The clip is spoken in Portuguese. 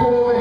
coisa.